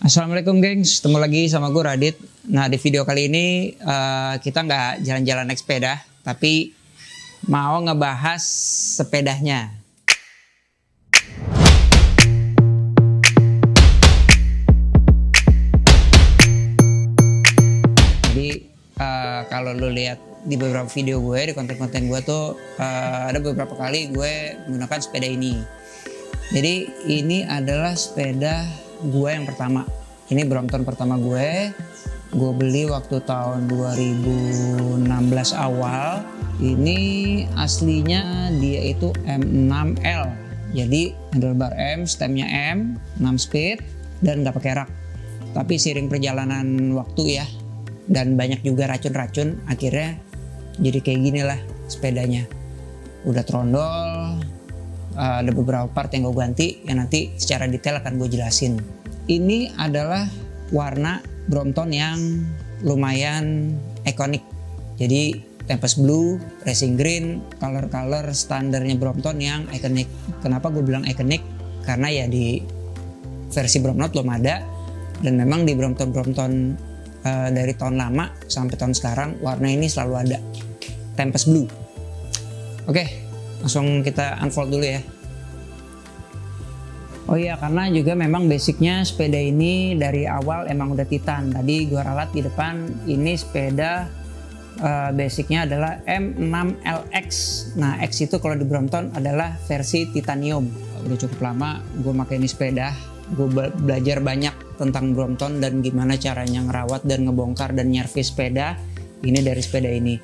Assalamualaikum gengs, ketemu lagi sama gue Radit. Nah di video kali ini uh, kita nggak jalan-jalan naik sepeda, tapi mau ngebahas sepedanya. Jadi uh, kalau lu lihat di beberapa video gue, di konten-konten gue tuh uh, ada beberapa kali gue menggunakan sepeda ini. Jadi ini adalah sepeda gue yang pertama. Ini Brompton pertama gue. Gue beli waktu tahun 2016 awal. Ini aslinya dia itu M6L jadi handlebar M stemnya M 6 speed dan nggak pakai rak. Tapi sering perjalanan waktu ya dan banyak juga racun-racun akhirnya jadi kayak gini lah sepedanya. Udah trondol uh, ada beberapa part yang gue ganti yang nanti secara detail akan gue jelasin. Ini adalah warna Brompton yang lumayan ikonik. Jadi Tempest Blue, Racing Green, color-color standarnya Brompton yang ikonik. Kenapa gue bilang ikonik? Karena ya di versi Brompton belum ada dan memang di Brompton-Brompton uh, dari tahun lama sampai tahun sekarang warna ini selalu ada. Tempest Blue. Oke, langsung kita unfold dulu ya Oh iya karena juga memang basicnya sepeda ini dari awal emang udah titan. Tadi gua ralat di depan ini sepeda uh, basicnya adalah M6LX nah X itu kalau di Brompton adalah versi titanium. Udah cukup lama gue pakai ini sepeda gue belajar banyak tentang Brompton dan gimana caranya ngerawat dan ngebongkar dan nyervis sepeda ini dari sepeda ini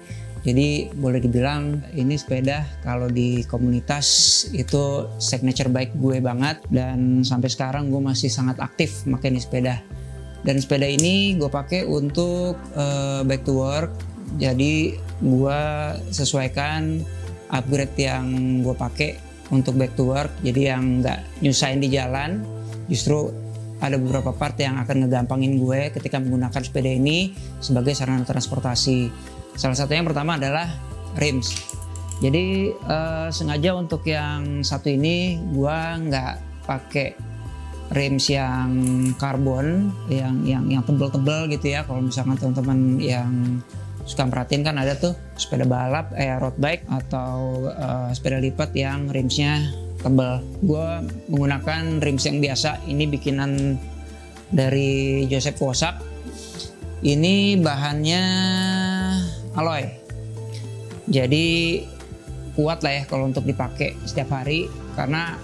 jadi boleh dibilang ini sepeda kalau di komunitas itu signature bike gue banget dan sampai sekarang gue masih sangat aktif pakai ini sepeda. Dan sepeda ini gue pakai untuk uh, back to work. Jadi gue sesuaikan upgrade yang gue pakai untuk back to work. Jadi yang nggak nyusahin di jalan, justru ada beberapa part yang akan ngegampangin gue ketika menggunakan sepeda ini sebagai sarana transportasi. Salah satunya yang pertama adalah rims. Jadi uh, sengaja untuk yang satu ini gua nggak pakai rims yang karbon yang yang yang tebel-tebel gitu ya. Kalau misalkan teman-teman yang suka perhatiin kan ada tuh sepeda balap, eh road bike atau uh, sepeda lipat yang rimsnya tebel. Gue menggunakan rims yang biasa. Ini bikinan dari Joseph Wosak. Ini bahannya alloy. Jadi kuat lah ya kalau untuk dipakai setiap hari karena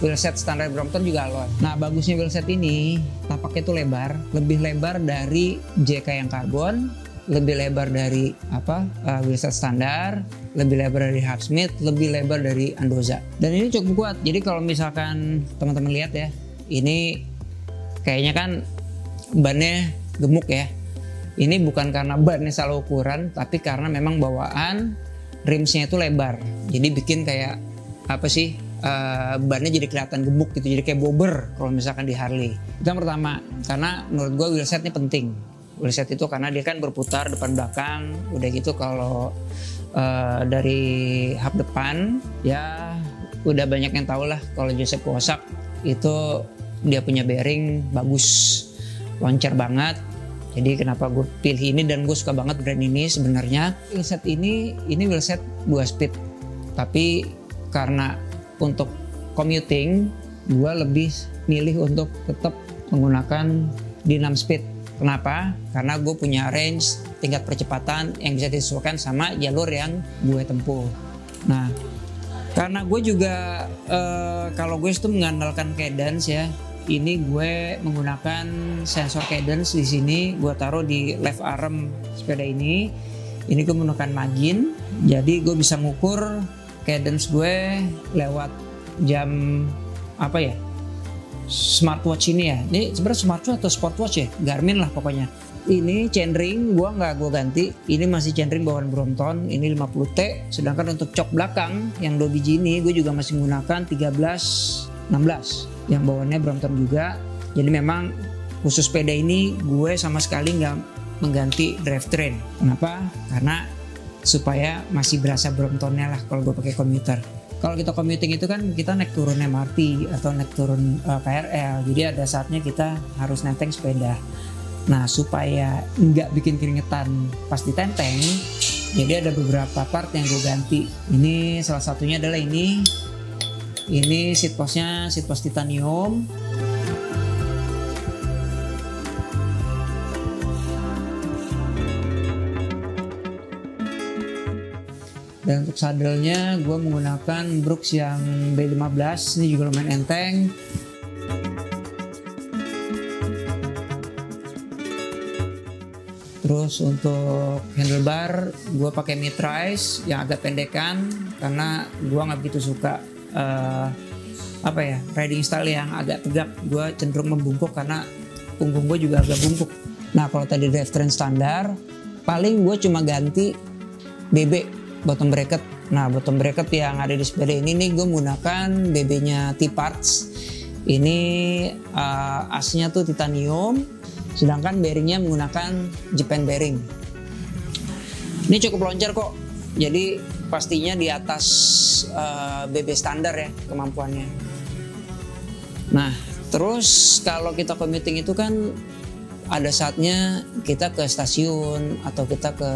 wheelset standar Brompton juga alloy. Nah bagusnya wheelset ini tapaknya tuh lebar, lebih lebar dari JK yang karbon, lebih lebar dari apa uh, wheelset standar, lebih lebar dari Hubsmith, lebih lebar dari Andoza. Dan ini cukup kuat. Jadi kalau misalkan teman-teman lihat ya, ini kayaknya kan bannya gemuk ya ini bukan karena bannya salah ukuran, tapi karena memang bawaan rimsnya itu lebar. Jadi bikin kayak apa sih uh, bannya jadi kelihatan gemuk gitu, jadi kayak bobber kalau misalkan di Harley. Itu yang pertama, karena menurut gue wheelset ini penting. Wheelset itu karena dia kan berputar depan belakang, udah gitu kalau uh, dari hub depan ya udah banyak yang tahu lah kalau Joseph Kawasaki itu dia punya bearing bagus, loncer banget, jadi kenapa gue pilih ini dan gue suka banget brand ini? Sebenarnya wheelset ini ini wheelset 2 speed. Tapi karena untuk commuting gue lebih milih untuk tetap menggunakan di 6 speed. Kenapa? Karena gue punya range tingkat percepatan yang bisa disesuaikan sama jalur yang gue tempuh. Nah karena gue juga uh, kalau gue itu mengandalkan cadence ya ini gue menggunakan sensor cadence di sini. Gue taruh di left arm sepeda ini. Ini gue menggunakan magin. Jadi gue bisa ngukur cadence gue lewat jam apa ya smartwatch ini ya. Ini sebenarnya smartwatch atau sportwatch ya? Garmin lah pokoknya. Ini chainring gue nggak gue ganti. Ini masih chainring bawaan Brompton. Ini 50T sedangkan untuk cok belakang yang dua biji ini gue juga masih menggunakan 13 16 yang bawaannya Brompton juga. Jadi memang khusus sepeda ini gue sama sekali nggak mengganti drivetrain. Kenapa? Karena supaya masih berasa Bromptonnya lah kalau gue pakai komuter. kalau kita commuting itu kan kita naik turun MRT atau naik turun uh, KRL jadi ada saatnya kita harus nenteng sepeda nah supaya nggak bikin keringetan pas ditenteng jadi ada beberapa part yang gue ganti ini salah satunya adalah ini ini seat postnya seat post titanium. Dan untuk sadelnya gue menggunakan Brooks yang B15 ini juga lumayan enteng. Terus untuk handlebar gue pakai mitrise yang agak pendekan karena gue nggak begitu suka uh, apa ya riding style yang agak tegak gue cenderung membungkuk karena punggung gue juga agak bungkuk nah kalau tadi drivetrain standar paling gue cuma ganti BB bottom bracket. Nah, bottom bracket yang ada di sepeda ini nih gue menggunakan BB-nya T-Parts. Ini uh, asnya tuh titanium, sedangkan bearingnya menggunakan Japan bearing. Ini cukup loncat kok, jadi pastinya di atas uh, BB standar ya kemampuannya. Nah, terus kalau kita commuting itu kan ada saatnya kita ke stasiun atau kita ke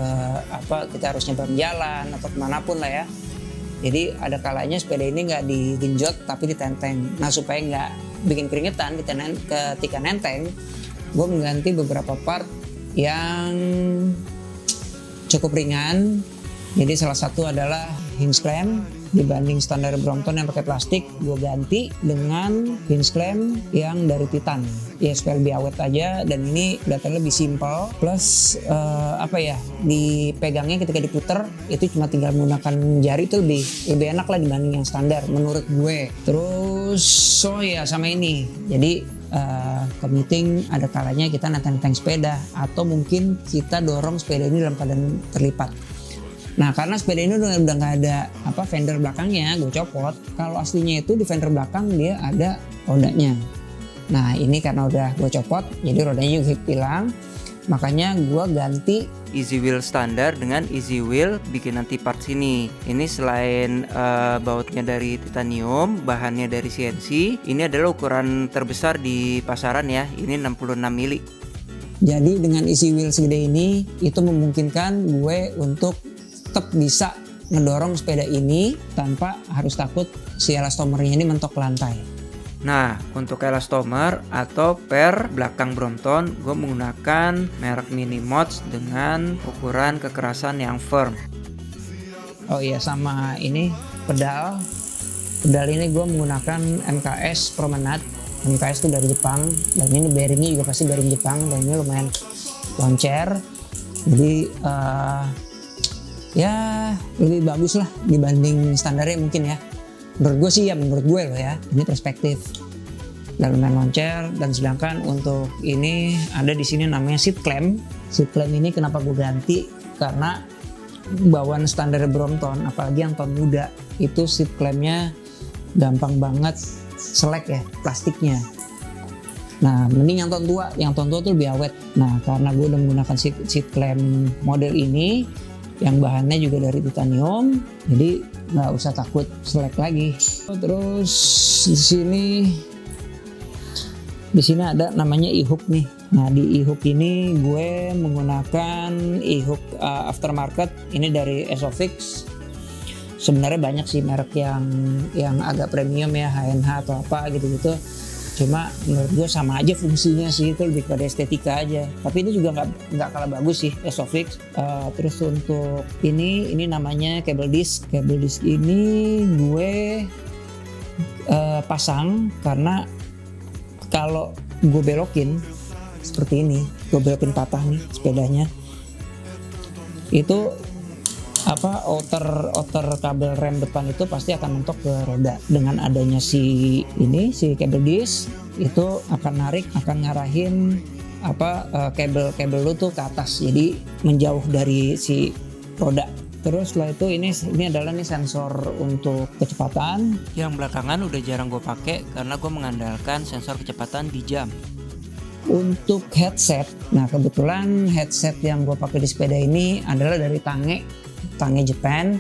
apa kita harus nyebrang jalan atau ke mana pun lah ya jadi ada kalanya sepeda ini nggak digenjot tapi ditenteng nah supaya nggak bikin keringetan ketika nenteng gue mengganti beberapa part yang cukup ringan jadi salah satu adalah hinge clamp dibanding standar Brompton yang pakai plastik. Gue ganti dengan hinge clamp yang dari titan. Ya supaya lebih awet aja. Dan ini datanya lebih simpel plus uh, apa ya dipegangnya ketika diputer itu cuma tinggal menggunakan jari itu lebih lebih enak lah dibanding yang standar menurut gue. Terus so ya sama ini. Jadi uh, commuting ada kalanya kita nenteng-nenteng sepeda. Atau mungkin kita dorong sepeda ini dalam keadaan terlipat Nah karena sepeda ini udah udah nggak ada apa fender belakangnya, gue copot. Kalau aslinya itu di fender belakang dia ada rodanya. Nah ini karena udah gue copot, jadi rodanya juga hilang. Makanya gue ganti Easy Wheel standar dengan Easy Wheel bikinan T-Parts ini. Ini selain uh, bautnya dari titanium, bahannya dari CNC, ini adalah ukuran terbesar di pasaran ya. Ini 66 mili. Jadi dengan Easy Wheel segede ini, itu memungkinkan gue untuk tetap bisa ngedorong sepeda ini tanpa harus takut si elastomernya ini mentok ke lantai. Nah, untuk elastomer atau per belakang Brompton, gue menggunakan merek Mini Mods dengan ukuran kekerasan yang firm. Oh iya, sama ini pedal. Pedal ini gue menggunakan MKS Promenade. MKS itu dari Jepang dan ini bearingnya juga pasti bearing Jepang dan ini lumayan loncer. Jadi uh, ya lebih bagus lah dibanding standarnya mungkin ya. Menurut gue sih ya menurut gue loh ya ini perspektif. Dalam main loncer dan sedangkan untuk ini ada di sini namanya seat clamp. Seat clamp ini kenapa gue ganti? Karena bawaan standar Brompton apalagi yang tahun muda itu seat clampnya gampang banget selek ya plastiknya. Nah, mending yang tahun tua, yang tahun tua tuh lebih awet. Nah, karena gue udah menggunakan seat, seat clamp model ini, yang bahannya juga dari titanium jadi nggak usah takut selek lagi. Terus di sini di sini ada namanya e-hook nih. Nah di e-hook ini gue menggunakan e-hook uh, aftermarket. Ini dari Esofix. Sebenarnya banyak sih merek yang yang agak premium ya HNH atau apa gitu-gitu cuma menurut gue sama aja fungsinya sih itu lebih pada estetika aja. Tapi ini juga nggak nggak kalah bagus sih Esofix. Uh, terus untuk ini ini namanya cable disc. Cable disc ini gue uh, pasang karena kalau gue belokin seperti ini gue belokin patah nih sepedanya itu apa outer outer kabel rem depan itu pasti akan mentok ke roda. Dengan adanya si ini si kabel disc itu akan narik akan ngarahin apa uh, kabel kabel lu tuh ke atas. Jadi menjauh dari si roda. Terus setelah itu ini ini adalah nih sensor untuk kecepatan. Yang belakangan udah jarang gue pakai karena gue mengandalkan sensor kecepatan di jam. Untuk headset. Nah kebetulan headset yang gue pakai di sepeda ini adalah dari Tange Tange Japan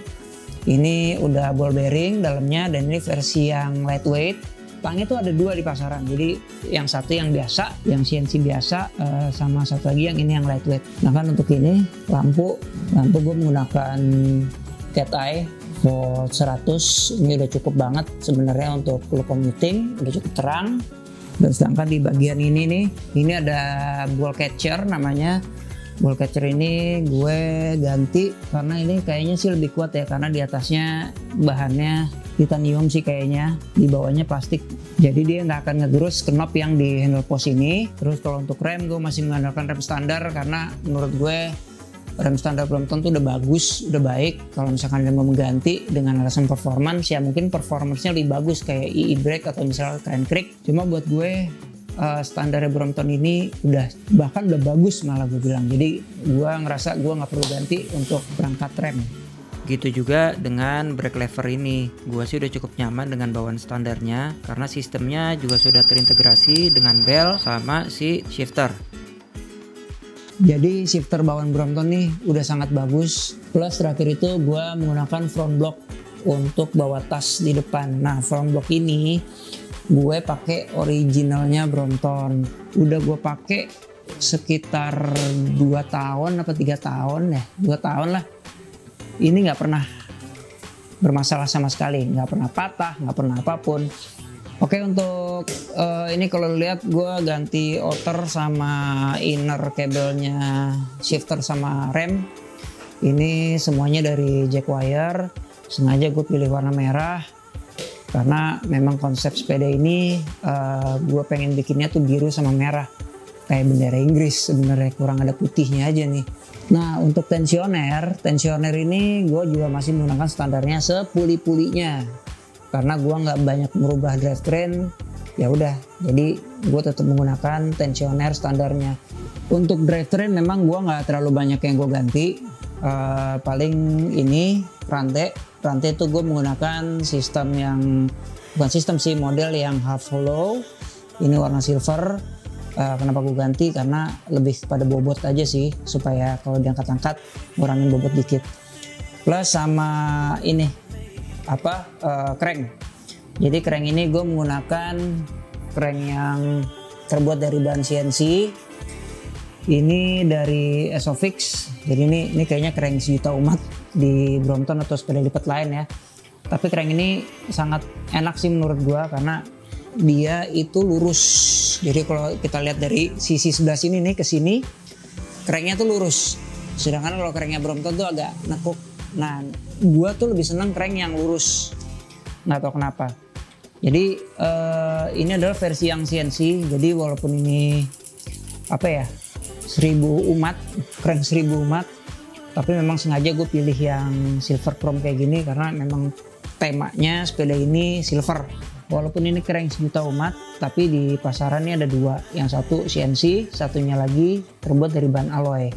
Ini udah ball bearing dalamnya dan ini versi yang lightweight. Tangnya tuh ada dua di pasaran. Jadi yang satu yang biasa, yang CNC biasa, uh, sama satu lagi yang ini yang lightweight. Nah kan untuk ini lampu, lampu gue menggunakan cat eye volt 100 ini udah cukup banget sebenarnya untuk lo commuting udah cukup terang dan sedangkan di bagian ini nih ini ada ball catcher namanya ball catcher ini gue ganti karena ini kayaknya sih lebih kuat ya karena di atasnya bahannya titanium sih kayaknya di bawahnya plastik jadi dia nggak akan ngegerus knop yang di handle post ini terus kalau untuk rem gue masih mengandalkan rem standar karena menurut gue rem standar Brompton tuh udah bagus, udah baik. Kalau misalkan dia mau mengganti dengan alasan performance, ya mungkin performance-nya lebih bagus kayak EE brake atau misalnya Trend Creek. Cuma buat gue uh, standar Brompton ini udah bahkan udah bagus malah gue bilang. Jadi gue ngerasa gue nggak perlu ganti untuk perangkat rem. Gitu juga dengan brake lever ini, gue sih udah cukup nyaman dengan bawaan standarnya karena sistemnya juga sudah terintegrasi dengan bell sama si shifter. Jadi shifter bawaan Brompton nih udah sangat bagus. Plus terakhir itu gue menggunakan front block untuk bawa tas di depan. Nah front block ini gue pakai originalnya Brompton. Udah gue pakai sekitar 2 tahun apa tiga tahun ya, dua tahun lah. Ini nggak pernah bermasalah sama sekali, nggak pernah patah, nggak pernah apa pun. Oke untuk uh, ini kalau lihat gue ganti outer sama inner kabelnya shifter sama rem. Ini semuanya dari jack wire. Sengaja gue pilih warna merah karena memang konsep sepeda ini uh, eh, gue pengen bikinnya tuh biru sama merah. Kayak bendera Inggris sebenarnya kurang ada putihnya aja nih. Nah untuk tensioner, tensioner ini gue juga masih menggunakan standarnya sepuli-pulinya. Karena gue nggak banyak merubah drivetrain ya udah. Jadi gue tetap menggunakan tensioner standarnya. Untuk drivetrain memang gue nggak terlalu banyak yang gue ganti. Uh, paling ini rantai rantai itu gue menggunakan sistem yang bukan sistem sih model yang half hollow ini warna silver uh, kenapa gue ganti karena lebih pada bobot aja sih supaya kalau diangkat-angkat ngurangin bobot dikit plus sama ini apa uh, crank. Jadi crank ini gue menggunakan crank yang terbuat dari bahan CNC. Ini dari Esofix. Jadi ini ini kayaknya crank sejuta umat di Brompton atau sepeda lipat lain ya. Tapi crank ini sangat enak sih menurut gue karena dia itu lurus. Jadi kalau kita lihat dari sisi sebelah sini nih ke sini, cranknya tuh lurus. Sedangkan kalau cranknya Brompton tuh agak nekuk Nah, gue tuh lebih seneng crank yang lurus. Nggak tahu kenapa. Jadi uh, ini adalah versi yang CNC. Jadi walaupun ini apa ya seribu umat, crank seribu umat, tapi memang sengaja gue pilih yang silver chrome kayak gini karena memang temanya sepeda ini silver. Walaupun ini crank sejuta umat, tapi di pasarannya ada dua. Yang satu CNC, satunya lagi terbuat dari bahan alloy.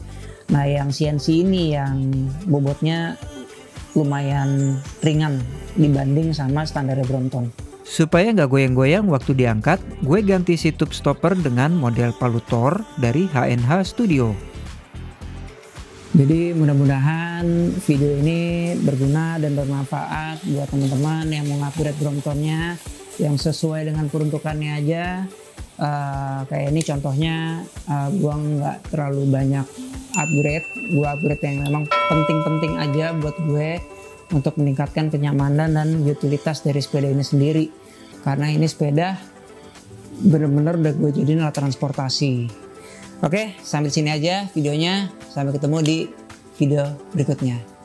Nah yang CNC ini yang bobotnya lumayan ringan dibanding sama standar Brompton. Supaya nggak goyang-goyang waktu diangkat, gue ganti si tube stopper dengan model palutor dari HNH Studio. Jadi mudah-mudahan video ini berguna dan bermanfaat buat teman-teman yang mau ngupgrade Bromptonnya yang sesuai dengan peruntukannya aja. Uh, kayak ini contohnya uh, gua nggak terlalu banyak upgrade. Gue upgrade yang memang penting-penting aja buat gue untuk meningkatkan kenyamanan dan utilitas dari sepeda ini sendiri. Karena ini sepeda bener-bener udah gue jadiin alat transportasi oke sampai sini aja videonya. Sampai ketemu di video berikutnya